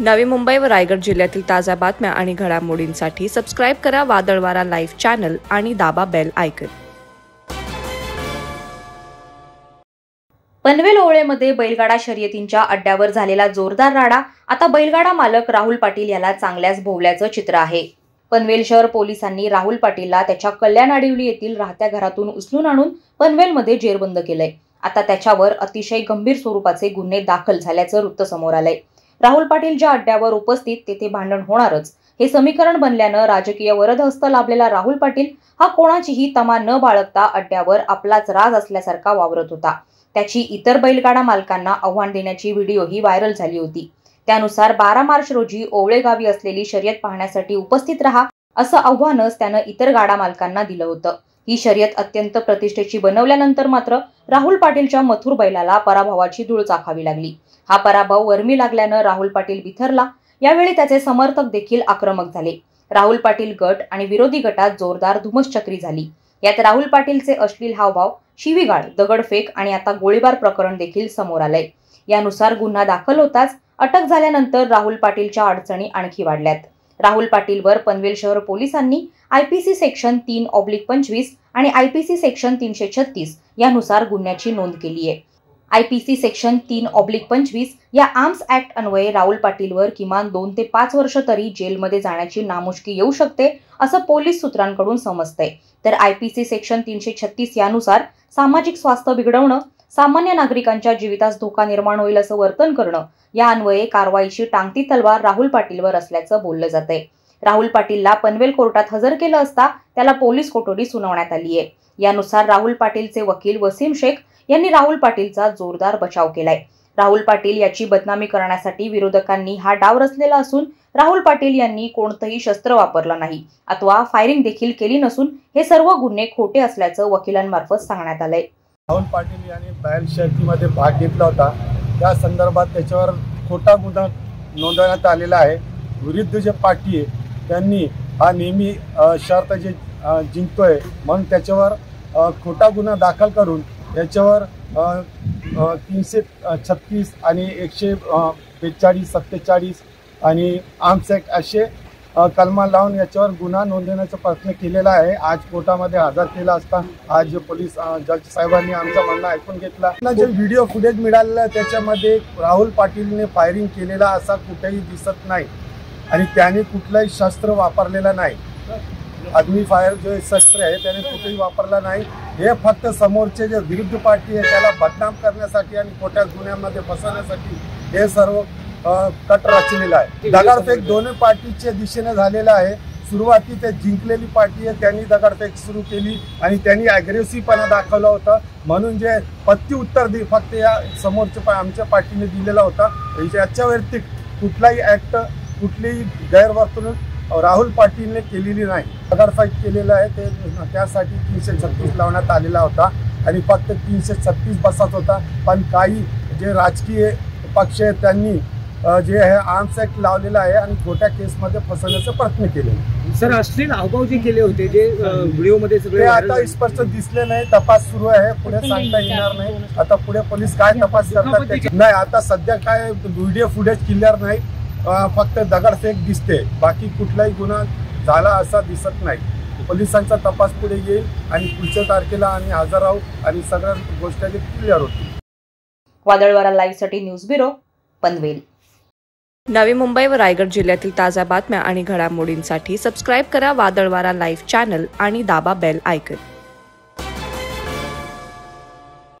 नवी मुंबई व रायगड जिल्ह्यातील ताज्या बातम्या आणि घडामोडींसाठी सबस्क्राईब करा वादळवारा लाईव्ह चॅनल आणि दाबा बेल आयकन पनवेल ओळेमध्ये बैलगाडा शर्यतींच्या अड्ड्यावर झालेला जोरदार राडा आता बैलगाडा मालक राहुल पाटील याला चांगल्याच भोवल्याचं चित्र आहे. पनवेल शहर पोलिसांनी राहुल पाटीलला त्याच्या कल्याण आडिवली येथील राहत्या घरातून उचलून आणून पनवेलमध्ये जेरबंद केलंय. आता त्याच्यावर अतिशय गंभीर स्वरूपाचे गुन्हे दाखल झाल्याचं वृत्त समोर आलंय. राहुल पाटील ज्या अड्ड्यावर उपस्थित तेथे भांडण होणारच. हे समीकरण बनल्यानं राजकीय वरदहस्त लाभलेला राहुल पाटील हा कोणाचीही तमा न बाळगता अड्ड्यावर आपलाच राग असल्यासारखा वावरत होता. त्याची इतर बैलगाडा मालकांना आव्हान देण्याची व्हिडिओही व्हायरल झाली होती. त्यानुसार बारा मार्च रोजी ओवळेगावी असलेली शर्यत पाहण्यासाठी उपस्थित राहा असं आव्हानच त्यानं इतर गाडा मालकांना दिलं होतं. ही शर्यत अत्यंत प्रतिष्ठेची बनवल्यानंतर मात्र राहुल पाटीलच्या मथुर बैलाला पराभवाची धूळ चाखावी लागली. हा पराभव वर्मी लागल्यानं राहुल पाटील बिथरला यावेळी त्याचे समर्थक देखील आक्रमक झाले. राहुल पाटील गट आणि विरोधी गटात जोरदार धुमश्चक्री झाली. यात राहुल पाटीलचे अश्लील हावभाव शिवीगाळ दगडफेक आणि आता गोळीबार प्रकरण देखील समोर आलंय. यानुसार गुन्हा दाखल होताच अटक झाल्यानंतर राहुल पाटीलच्या अडचणी आणखी वाढल्यात. राहुल पाटीलवर पनवेल शहर पोलिसांनी आयपीसी सेक्शन तीन ऑब्लिक पंचवीस आणि आयपीसी सेक्शन तीनशे छत्तीस यानुसार गुन्ह्याची नोंद केली आहे आयपीसी सेक्शन तीन ऑब्लिक पंचवीस या आर्म्स ऍक्ट अन्वये राहुल पाटीलवर किमान दोन ते पाच वर्ष तरी जेलमध्ये जाण्याची नामुष्की येऊ शकते असं पोलीस सूत्रांकडून समजतंय. तर आयपीसी सेक्शन तीनशे छत्तीस यानुसार सामाजिक स्वास्थ्य बिघडवणं सामान्य नागरिकांच्या जीवितास धोका निर्माण होईल असं वर्तन करणं या अन्वये कारवाईची टांगती तलवार राहुल पाटीलवर असल्याचं बोललं जातंय. राहुल पाटीलला पनवेल कोर्टात हजर केलं असता त्याला पोलीस कोठडी सुनावण्यात आली आहे यानुसार राहुल पाटीलचे वकील वसीम शेख यांनी राहुल पाटीलचा जोरदार बचाव केलाय. राहुल पाटील याची बदनामी करण्यासाठी विरोधकांनी हा डाव रचलेला असून राहुल पाटील यांनी कोणतंही शस्त्र वापरलं नाही. अथवा फायरिंग देखील केली नसून हे सर्व गुन्हे खोटे असल्याचं वकिलांमार्फत सांगण्यात आलंय. राहुल पाटील यांनी बैल शर्तीमध्ये भाग घेतला होता. त्या संदर्भात त्याच्यावर खोटा गुन्हा नोंदवण्यात आलेला आहे. विरुद्ध जे पार्टी आहे त्यांनी हा नेहमी शर्त जे जिंकतोय म्हणून त्याच्यावर खोटा गुन्हा दाखल करून याच्यावर तीनशे छत्तीस आणि एकशे बेचाळीस सत्तेचाळीस आणि आर्म्स ॲक्ट असे कलमा लावून याच्यावर गुन्हा नोंदवण्याचा प्रयत्न केलेला आहे. आज कोर्टामध्ये हजर केला असता आज पोलीस जज साहेबांनी आमचं म्हणणं ऐकून घेतला. जे व्हिडिओ फुटेज मिळालेलं आहे त्याच्यामध्ये राहुल पाटीलने फायरिंग केलेला असा कुठेही दिसत नाही. आणि त्याने कुठलंही शस्त्र वापरलेलं नाही. आदमी फायर जे शस्त्र आहे त्याने कुठेही वापरलं नाही. हे फक्त समोरचे जे विरुद्ध पार्टी आहे त्याला बदनाम करण्यासाठी आणि खोट्या गुन्ह्यामध्ये फसवण्यासाठी हे सर्व कट रचलेलं आहे. दगडफेक दोन्ही पार्टीच्या दिशेने झालेलं आहे. सुरुवाती ते जिंकलेली पार्टी आहे त्यांनी दगडफेक सुरू केली आणि त्यांनी अग्रेसिव्हपणा दाखवला होता. म्हणून जे पत्ती उत्तर दे फक्त या समोरच्या पा- आमच्या पार्टीने दिलेला होता. याच्या व्यतिरिक्त कुठलाही ऍक्ट कुठलीही गैरवर्तणूक राहुल पाटीलने केलेली नाही. दगडफेक केलेलं आहे ते त्यासाठी तीनशे छत्तीस लावण्यात आलेला होता आणि फक्त तीनशे छत्तीस बसत होता. पण काही जे राजकीय पक्ष आहेत त्यांनी जे आहे आर्म्स ऍक्ट लावलेलं आहे आणि खोट्या केसमध्ये फसवण्याचा प्रयत्न केलेला सर अश्लील हावभाव जे केले होते जे व्हिडिओमध्ये सगळे आता स्पष्ट दिसले नाही तपास सुरू आहे पुढे सांगता येणार नाही. आता पुढे पोलीस काय तपास करतात नाही आता सध्या काय व्हिडिओ फुटेज क्लिअर नाही. फक्त दगडफेक दिसते. बाकी कुठलाही गुन्हा झाला असा दिसत नाही. पोलिसांचा तपास पुढे येईल आणि पुढच्या तारखेला आम्ही हजर राहू आणि सगळ्या गोष्टी क्लिअर होतील. वादळवारा लाईव्हसाठी न्यूज ब्युरो पनवेल. नवी मुंबई व रायगड जिल्ह्यातील ताज्या बातम्या आणि घडामोडींसाठी सबस्क्राईब करा वादळवारा लाईव्ह चॅनल आणि दाबा बेल आयकन